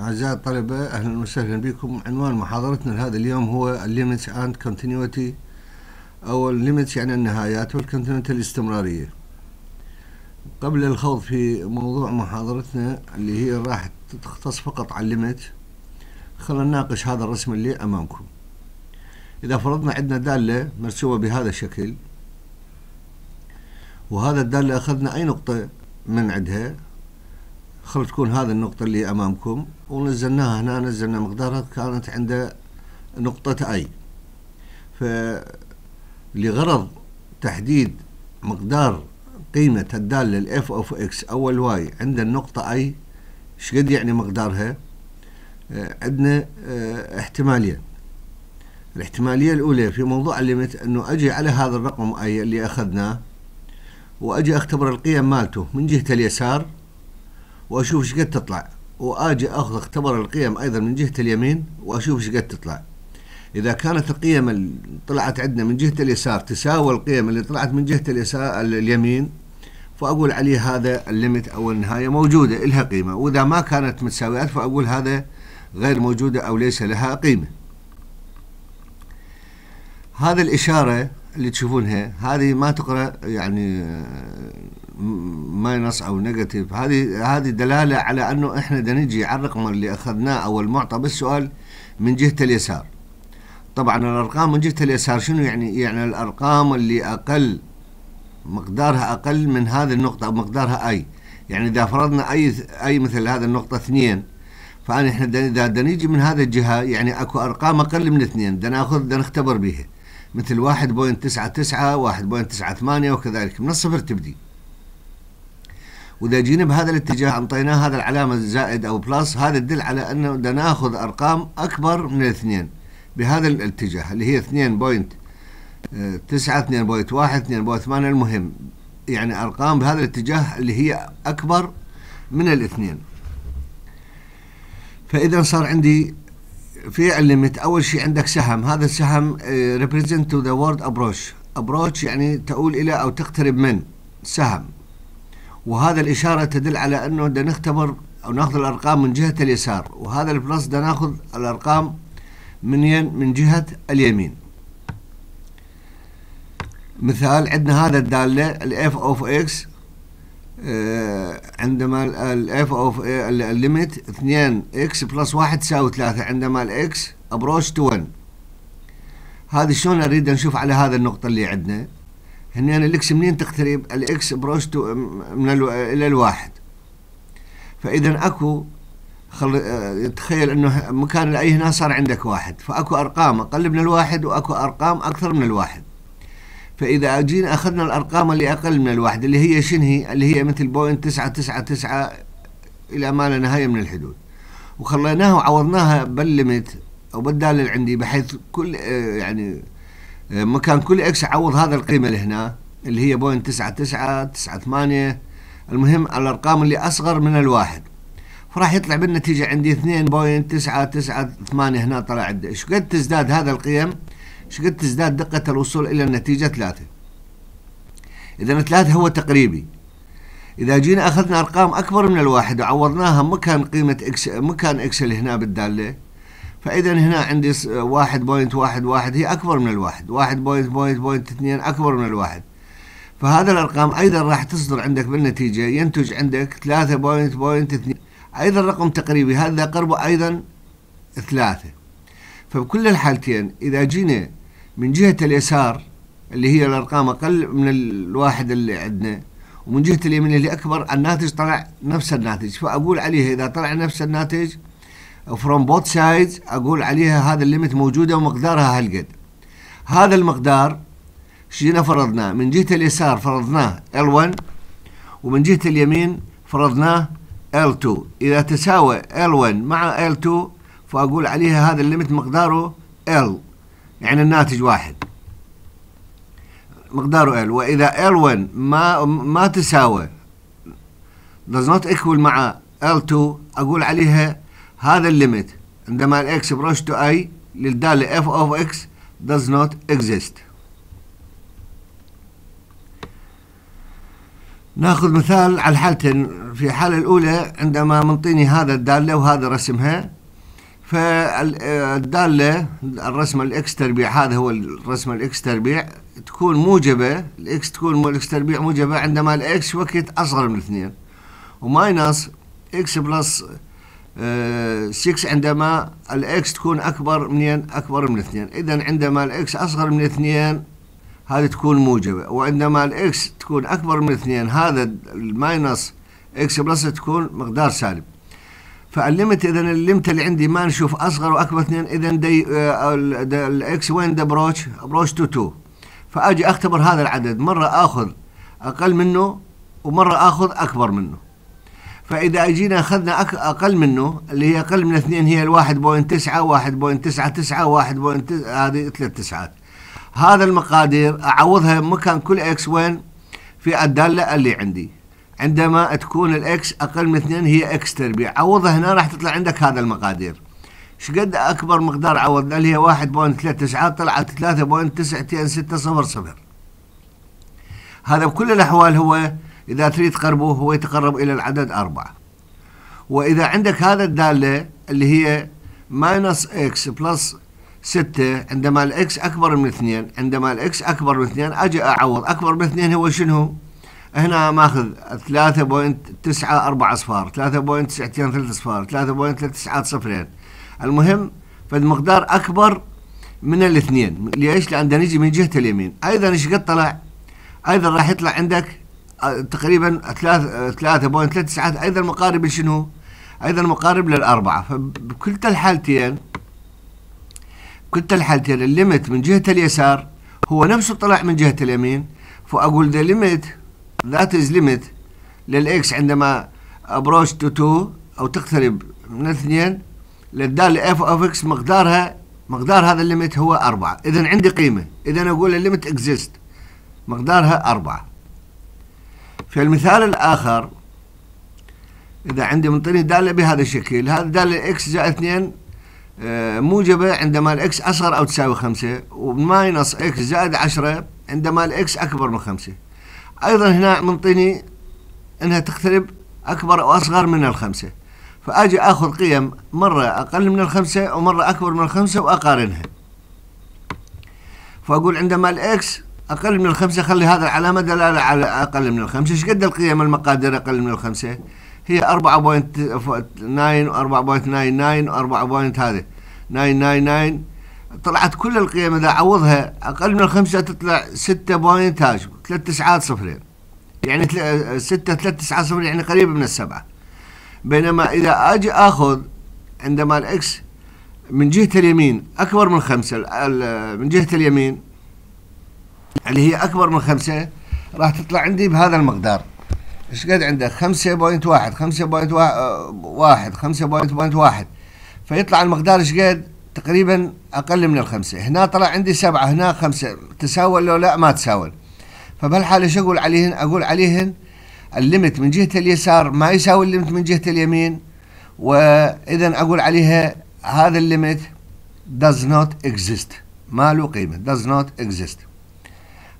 أعزائي الطلبة أهلا وسهلا بكم. عنوان محاضرتنا لهذا اليوم هو Limits and Continuity أو Limits يعني النهايات والكونتينيوتي الاستمرارية. قبل الخوض في موضوع محاضرتنا اللي هي راح تختص فقط على الليمت خلينا نناقش هذا الرسم اللي أمامكم. إذا فرضنا عندنا دالة مرسومة بهذا الشكل وهذا الدالة أخذنا أي نقطة من عندها؟ خل تكون هذه النقطة اللي أمامكم ونزلناها هنا نزلنا مقدارها كانت عند نقطة a فلغرض تحديد مقدار قيمة الدالة ال f of x أو ال y عند النقطة a شقد يعني مقدارها؟ آه، عندنا آه، احتمالين الاحتمالية الأولى في موضوع ال limit أنه أجي على هذا الرقم a اللي أخذناه وأجي أختبر القيم مالته من جهة اليسار وأشوف إيش قد تطلع. وآجي أخذ اختبر القيم أيضا من جهة اليمين وأشوف إيش قد تطلع. إذا كانت القيم اللي طلعت عندنا من جهة اليسار تساوي القيم اللي طلعت من جهة اليسار اليمين فأقول عليه هذا الليمت أو النهاية موجودة لها قيمة. وإذا ما كانت متساويات فأقول هذا غير موجودة أو ليس لها قيمة. هذه الإشارة اللي تشوفونها هذه ما تقرأ يعني minus أو negative هذه هذه دلالة على أنه إحنا بدنا نجي على الرقم اللي أخذناه أو المعطى. بالسؤال من جهة اليسار. طبعا الأرقام من جهة اليسار شنو يعني؟ يعني الأرقام اللي أقل مقدارها أقل من هذه النقطة أو مقدارها a. يعني إذا فرضنا a a مثل هذه النقطة اثنين فأنا إحنا إذا بدنا نيجي من هذه الجهة يعني أكو أرقام أقل من اثنين بدنا ناخذ بدنا نختبر بها مثل 1.99 1.98 وكذلك. من الصفر تبدي. وإذا جينا بهذا الاتجاه انطيناه هذا العلامة زائد أو بلس هذا يدل على أنه بدنا نأخذ أرقام أكبر من الاثنين بهذا الاتجاه اللي هي 2.9 2.1 2.8 المهم يعني أرقام بهذا الاتجاه اللي هي أكبر من الاثنين. فإذا صار عندي في ال limit أول شيء عندك سهم. هذا السهم represent to the word approach approach يعني تؤول إلى أو تقترب من سهم. وهذا الإشارة تدل على أنه بدنا نختبر أو نأخذ الأرقام من جهة اليسار وهذا ال plus بدنا نأخذ الأرقام من من جهة اليمين. مثال عندنا هذا الدالة ال f of x عندما ال f of ال limit 2 x plus 1 تساوي 3 عندما ال x approach to 1 هذه شلون اريد نشوف على هذا النقطة اللي عندنا؟ هنا ال x منين تقترب ال x approach ته من ألو... إلى الواحد. فإذا أكو خل... آه، تخيل إنه مكان ال a هنا صار عندك واحد. فأكو أرقام أقل من الواحد وأكو أرقام أكثر من الواحد. فإذا جينا أخذنا الأرقام اللي أقل من الواحد اللي هي شنو هي؟ اللي هي مثل point تسعة تسعة تسعة إلى ما لا نهاية من الحدود. وخليناها وعوضناها بال limit أو بالدالة اللي عندي بحيث كل آه، يعني مكان كل x عوض هذا القيمة اللي هنا اللي هي point تسعة تسعة تسعة ثمانية. المهم الأرقام اللي أصغر من الواحد. فراح يطلع بالنتيجة عندي اثنين point تسعة تسعة ثمانية هنا طلع عندي إيش قد تزداد هذا القيم؟ إيش قد تزداد دقة الوصول إلى النتيجة ثلاثة؟ إذا ثلاثة هو تقريبي. إذا جينا أخذنا أرقام أكبر من الواحد وعوضناها مكان قيمة إكس مكان إكس اللي هنا بالدالة. فإذا هنا عندي واحد point واحد واحد هي أكبر من الواحد. واحد point point point اثنين أكبر من الواحد. فهذا الأرقام أيضا راح تصدر عندك بالنتيجة. ينتج عندك ثلاثة point point اثنين. أيضا رقم تقريبي هذا قربه أيضا ثلاثة. فبكل الحالتين إذا جينا من جهة اليسار اللي هي الأرقام أقل من الواحد اللي عندنا ومن جهة اليمين اللي أكبر الناتج طلع نفس الناتج. فأقول عليه إذا طلع نفس الناتج from both sides أقول عليها هذا الليمت موجودة ومقدارها هالقد. هذا المقدار شينا فرضناه؟ من جهة اليسار فرضناه L1 ومن جهة اليمين فرضناه L2 إذا تساوى L1 مع L2 فأقول عليها هذا الليمت مقداره L يعني الناتج واحد. مقداره L. وإذا L1 ما ما تساوى does not equal مع L2 أقول عليها هذا ال limit عندما ال x approach to a للدالة f of x does not exist. ناخذ مثال على الحالتين. في الحالة الأولى عندما منطيني هذا الدالة وهذا رسمها فالدالة الرسم ال x تربيع هذا هو الرسم ال x تربيع تكون موجبة. الإكس تكون الإكس تربيع موجبة عندما ال x وقت أصغر من اثنين و minus x plus 6 عندما ال x تكون أكبر من أكبر من اثنين. إذا عندما ال x أصغر من اثنين هذه تكون موجبة. وعندما ال x تكون أكبر من اثنين هذا ال minus x plus تكون مقدار سالب. فال limit اذا ال limit اللي عندي ما نشوف أصغر وأكبر اثنين اذا دي ال x وين؟ the approach approach to 2 فأجي أختبر هذا العدد. مرة آخذ أقل منه ومرة آخذ أكبر منه. فإذا أجينا أخذنا أقل منه اللي هي أقل من اثنين هي ال 1.9 1.99 1. هذه ثلاث تسعات. هذا المقادير أعوضها مكان كل x وين؟ في الدالة اللي عندي. عندما تكون ال x أقل من اثنين هي x تربيع. عوضها هنا راح تطلع عندك هذا المقادير. إيش قد أكبر مقدار عوضنا اللي هي 1.39 طلعت 3.9260 هذا بكل الأحوال هو إذا تريد تقربه هو يتقرب إلى العدد أربعة. وإذا عندك هذا الدالة اللي هي minus x plus ستة عندما ال x أكبر من اثنين عندما ال x أكبر من اثنين أجي أعوض. أكبر من اثنين هو شنو؟ هنا ماخذ 3.94 اصفار 3.93 اصفار 3.39 صفرين. المهم فالمقدار أكبر من الاثنين. ليش؟ لأن نجي من جهة اليمين. أيضا إيش قد طلع؟ أيضا راح يطلع عندك آه، تقريبا 3.39 أيضا مقارب لشنو؟ أيضا مقارب للأربعة. فبكلتا الحالتين كلتا الحالتين الليمت من جهة اليسار هو نفسه طلع من جهة اليمين. فأقول the limit that is limit لل x عندما approach to 2 أو تقترب من اثنين للدالة f of x مقدارها مقدار هذا ال limit هو أربعة. إذا عندي قيمة. إذا أقول الليميت اكزيست مقدارها أربعة. في المثال الآخر إذا عندي منطني دالة بهذا الشكل هذا دالة x زائد اثنين آه، موجبة عندما ال x أصغر أو تساوي خمسة و minus x زائد عشرة عندما ال x أكبر من خمسة. أيضا هنا منطيني أنها تقترب أكبر أو أصغر من الخمسة. فأجي أخذ قيم مرة أقل من الخمسة ومرة أكبر من الخمسة وأقارنها. فأقول عندما ال x أقل من الخمسة خلي هذا العلامة دلالة على أقل من الخمسة. إيش قد القيم المقادير أقل من الخمسة؟ هي 4.9 و4.99 و4. هذه. 999 طلعت كل القيم إذا عوضها أقل من الخمسة تطلع 6 point هاش ثلاث تسعات صفرين. يعني ستة ثلاث تسعات صفر يعني قريب من السبعة. بينما إذا أجي أخذ عندما ال x من جهة اليمين أكبر من خمسة من جهة اليمين اللي هي أكبر من خمسة راح تطلع عندي بهذا المقدار. إيش قد عندك؟ خمسة point واحد خمسة point واحد خمسة point واحد. فيطلع المقدار إيش قد؟ تقريبا أقل من الخمسة. هنا طلع عندي سبعة هنا خمسة. تساوي ولا لا ما تساوي فبهالحالة إيش أقول عليهن؟ أقول عليهن ال limit من جهة اليسار ما يساوي ال limit من جهة اليمين وإذا أقول عليها هذا ال limit does not exist. ما له قيمة does not exist.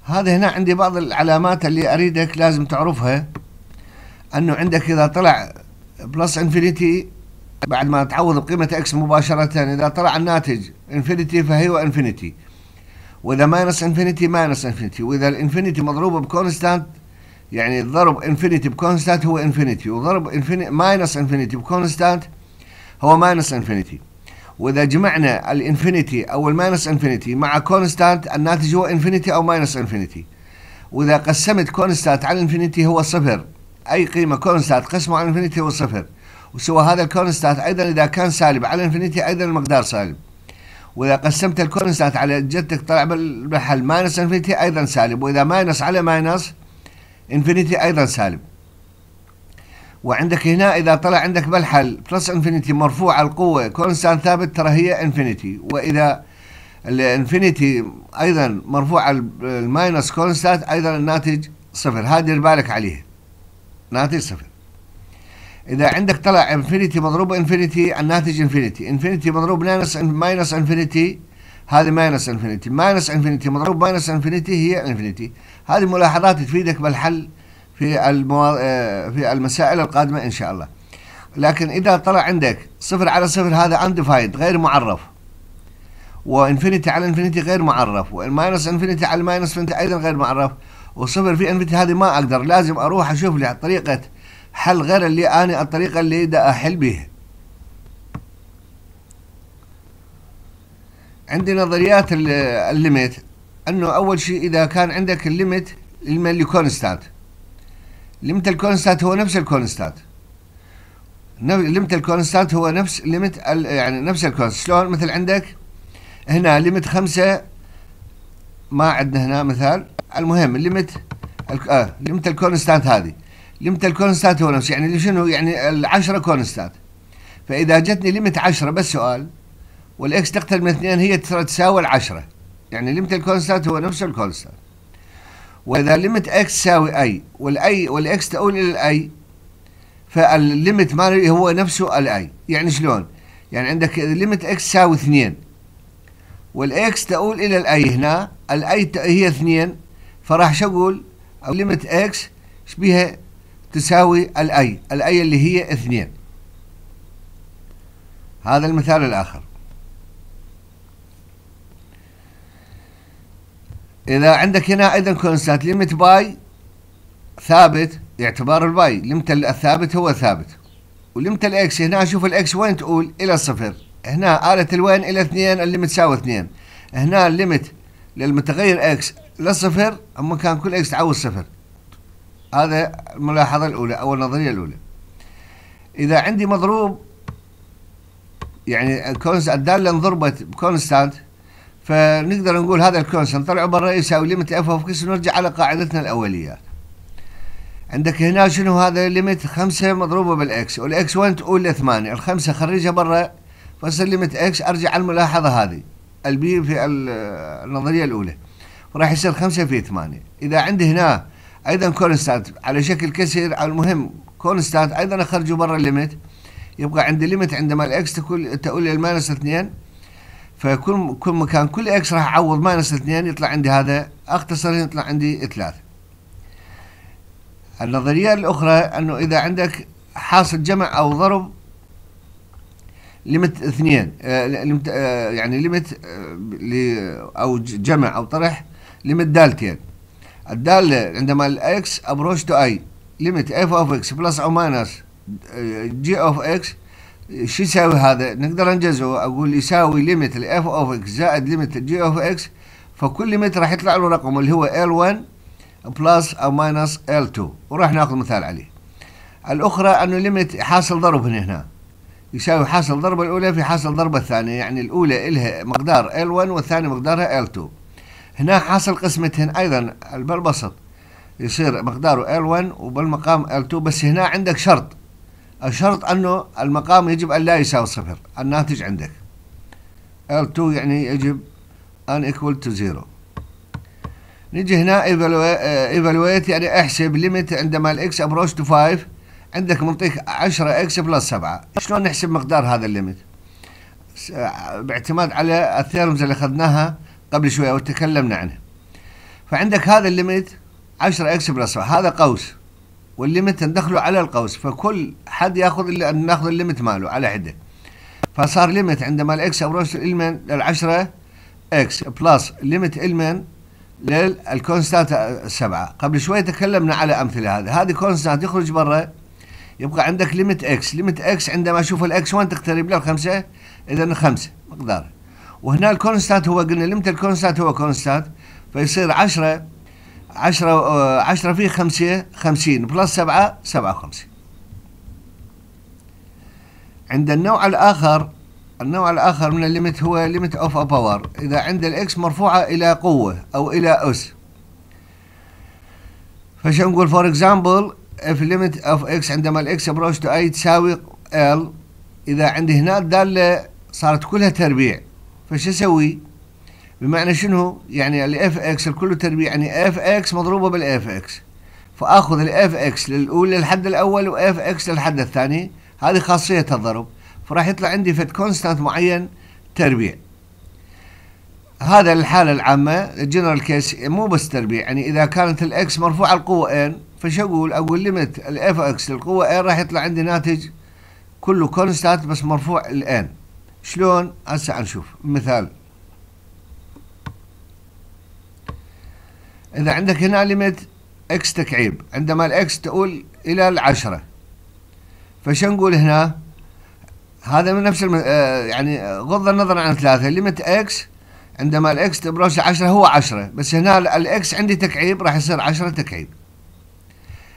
هذا هنا عندي بعض العلامات اللي أريدك لازم تعرفها. أنه عندك إذا طلع plus infinity بعد ما تعوض بقيمة x مباشرة إذا طلع الناتج infinity فهي infinity وإذا minus infinity minus infinity وإذا ال infinity مضروبة ب constant يعني ضرب infinity ب constant هو infinity وضرب infinity minus infinity ب constant هو minus infinity وإذا جمعنا ال infinity أو ال minus infinity مع constant الناتج هو infinity أو minus infinity. وإذا قسمت constant على ال infinity هو صفر. أي قيمة constant قسمه على ال infinity هو صفر. وسوى هذا ال constant أيضا إذا كان سالب على ال infinity أيضا المقدار سالب. وإذا قسمت ال constant على جدك طلع بالحل minus infinity أيضا سالب. وإذا minus على minus infinity أيضا سالب. وعندك هنا إذا طلع عندك بالحل plus infinity مرفوع القوة constant ثابت ترى هي infinity وإذا ال infinity أيضا مرفوع ال minus constant أيضا الناتج صفر. هذا دير بالك عليه ناتج صفر. إذا عندك طلع infinity مضروب infinity الناتج infinity infinity مضروب minus minus infinity هذه minus infinity minus infinity مضروب minus infinity هي infinity هذه ملاحظات تفيدك بالحل. في المو... آه، في المسائل القادمة إن شاء الله. لكن إذا طلع عندك صفر على صفر هذا undefined غير معرف. و infinity على infinity غير معرف. وال minus infinity على ال minus infinity أيضا غير معرف. وصفر في infinity هذه ما أقدر. لازم أروح أشوف لي طريقة حل غير اللي أنا الطريقة اللي دا أحل بها عندي نظريات ال limit إنه أول شيء إذا كان عندك ال limit اللي constant limit ال constant هو نفس ال constant. limit ال constant هو نفس limit يعني نفس ال constant. شلون؟ مثل عندك هنا limit خمسة ما عندنا هنا مثال. المهم آه limit ال constant هذه. limit ال constant هو نفسه يعني شنو؟ يعني العشرة constant. فإذا جتني limit عشرة بس سؤال والإكس تقتل من اثنين هي تساوي العشرة. يعني ليميت الكونستانت هو نفسه الكونستانت. وإذا ليميت إكس تساوي أي والأي والإكس تؤول إلى الأي فالليميت مالي هو نفسه الأي يعني شلون؟ يعني عندك limit x تساوي اثنين وال x تؤول إلى ال a هنا ال a هي اثنين. فراح شو أقول؟ أو limit x بها تساوي ال a ال a اللي هي اثنين. هذا المثال الآخر. إذا عندك هنا أيضا constant limit pi ثابت باعتبار ال pi limit الثابت هو ثابت. و limit ال x هنا شوف ال x وين تؤول؟ إلى الصفر. هنا آلة الوين إلى اثنين ال limit تساوي اثنين. هنا ال limit للمتغير x لصفر أي مكان كل x تعوض صفر. هذا الملاحظة الأولى أو النظرية الأولى. إذا عندي مضروب يعني الدالة انضربت ب constant فنقدر نقول هذا ال constant طلع برا يساوي limit f of x ونرجع على قاعدتنا الأوليات عندك هنا شنو هذا limit خمسة مضروبة بال x. وال x وين تؤول لثمانية الخمسة خرجها برا. في limit x أرجع على الملاحظة هذه. ال b في النظرية الأولى. وراح يصير خمسة في ثمانية. إذا عندي هنا أيضا constant على شكل كسر المهم constant أيضا اخرجه برا ال limit يبقى عندي limit عندما ال x تؤول تؤول ال minus اثنين. فكل كل مكان كل x راح اعوض minus اثنين يطلع عندي هذا أختصر يطلع عندي ثلاثة. النظرية الأخرى أنه إذا عندك حاصل جمع أو ضرب limit اثنين آه آه يعني limit آه أو جمع أو طرح limit دالتين الدالة عندما ال x approach to a limit f of x plus أو minus g of x شو يساوي هذا؟ نقدر نجزئه أقول يساوي limit ال f of x زائد limit g of x فكل limit راح يطلع له رقم اللي هو L1 plus أو minus L2 وراح ناخذ مثال عليه. الأخرى أنه limit حاصل ضرب هنا, هنا. يساوي حاصل ضربة الأولى في حاصل ضربة الثانية يعني الأولى إلها مقدار L1 والثانية مقدارها L2 هنا حاصل قسمتهن أيضا بالبسط. يصير مقداره L1 وبالمقام L2 بس هنا عندك شرط. الشرط أنه المقام يجب أن لا يساوي صفر. الناتج عندك. L2 يعني يجب unequal to zero. نيجي هنا evaluate يعني احسب limit عندما ال x approach to 5 عندك منطيك 10 x plus 7 شلون نحسب مقدار هذا ال limit باعتماد على ال theorems اللي أخذناها قبل شوية وتكلمنا عنها فعندك هذا ال limit 10 x plus 7 هذا قوس. وال limit ندخله على القوس فكل حد ياخذ اللي ناخذ ال limit ماله على حدة. فصار limit عندما ال x approach إلمن لل10 x plus limit إلمن لل constant السبعة. قبل شوية تكلمنا على أمثلة هذه. هذه constant يخرج برا يبقى عندك limit x limit x عندما أشوف ال x وين تقترب للخمسة إذا خمسة مقدار. وهنا ال constant هو قلنا limit ال constant هو constant فيصير 10 10 10 في 5 50 plus 7 57 عند النوع الآخر النوع الآخر من ال limit هو limit of a power إذا عند ال x مرفوعة إلى قوة أو إلى أس. فش نقول؟ for example if limit of x عندما ال x approach to a تساوي ال. إذا عندي هنا الداله صارت كلها تربيع. فش أسوي؟ بمعنى شنو؟ يعني ال f x الكل تربيع يعني f x مضروبة بال f x فأخذ ال f x للاولى للحد الأول و f x للحد الثاني. هذه خاصية الضرب. فراح يطلع عندي فد constant معين تربيع. هذا الحالة العامة ال general case مو بس تربيع. يعني إذا كانت ال x مرفوعة القوة n فش أقول؟ أقول limit ال f x للقوة a راح يطلع عندي ناتج كله constant بس مرفوع ال n شلون؟ هسه نشوف مثال. إذا عندك هنا limit x تكعيب. عندما ال x تؤول إلى العشرة فش نقول هنا؟ هذا من نفس. آه يعني غض النظر عن ثلاثة limit x عندما ال x approach 10 هو 10 بس هنا ال x عندي تكعيب راح يصير 10 تكعيب.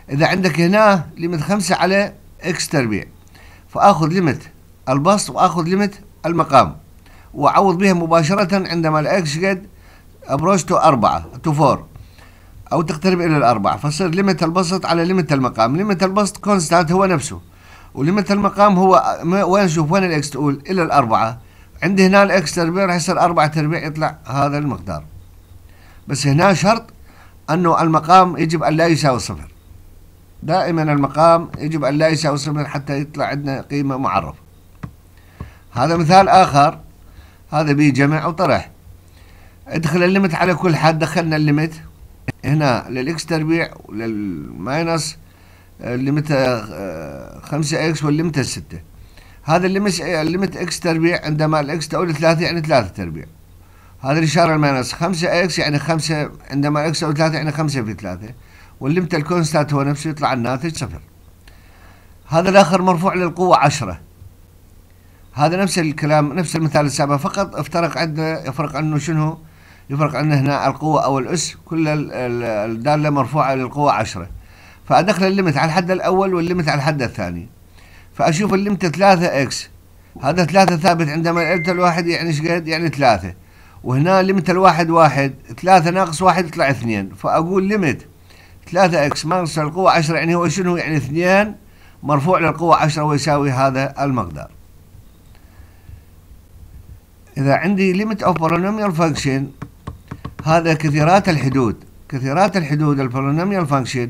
إذا عندك هنا limit 5 على x تربيع. فأخذ limit البسط وأخذ limit المقام. وأعوض بها مباشرة عندما ال x قد to 4 to 4 أو تقترب إلى الأربعة. فصير limit البسط على limit المقام. limit البسط constant هو نفسه. و limit المقام هو وين شوف وين ال x تؤول؟ إلى الأربعة. عندي هنا ال x تربيع راح يصير أربعة تربيع يطلع هذا المقدار. بس هنا شرط أنه المقام يجب أن لا يساوي صفر. دائما المقام يجب أن لا يساوي صفر حتى يطلع عندنا قيمة معرفة. هذا مثال آخر. هذا به جمع وطرح. ادخل ال limit على كل حد. دخلنا ال limit هنا لل x تربيع ولل minus ال limit خمسة x وال limit ستة. هذا ال limit ال limit x تربيع عندما ال x تؤول ثلاثة يعني ثلاثة تربيع. هذا الإشارة ال minus. خمسة x يعني خمسة عندما x تؤول ثلاثة يعني خمسة في ثلاثة. وال limit ال constant هو نفسه يطلع الناتج صفر. هذا الآخر مرفوع للقوة عشرة. هذا نفس الكلام نفس المثال السابق. فقط افترق عندنا يفرق عنه شنو؟ يفرق عندنا هنا القوة أو الأس كل الدالة مرفوعة للقوة عشرة. فأدخل ال limit على الحد الأول وال limit على الحد الثاني. فأشوف ال limit 3 x. هذا 3 ثابت عندما ال x تؤول لواحد يعني إيش قد؟ يعني 3 وهنا limit الواحد واحد 3 ناقص واحد يطلع 2 فأقول limit 3 x ناقص القوة 10 يعني هو شنو؟ يعني 2 مرفوع للقوة 10 ويساوي هذا المقدار. إذا عندي limit of polynomial function هذا كثيرات الحدود كثيرات الحدود ال polynomial function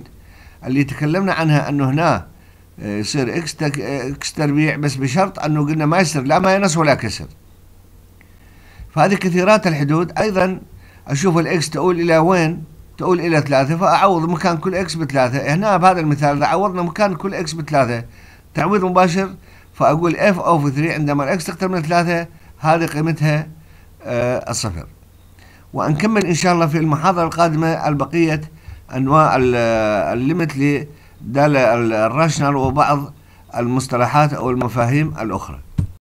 اللي تكلمنا عنها إنه هنا يصير إكس تك إكس تربيع بس بشرط إنه قلنا ما يصير لا minus ولا كسر. فهذه كثيرات الحدود. أيضا أشوف ال x تؤول إلى وين؟ تؤول إلى ثلاثة فأعوض مكان كل x بثلاثة. هنا بهذا المثال إذا عوضنا مكان كل x بثلاثة تعويض مباشر فأقول f of 3 عندما ال x تقترب من ثلاثة هذه قيمتها آه الصفر. ونكمل إن شاء الله في المحاضرة القادمة البقية أنواع ال limit دال ال rational وبعض المصطلحات أو المفاهيم الأخرى.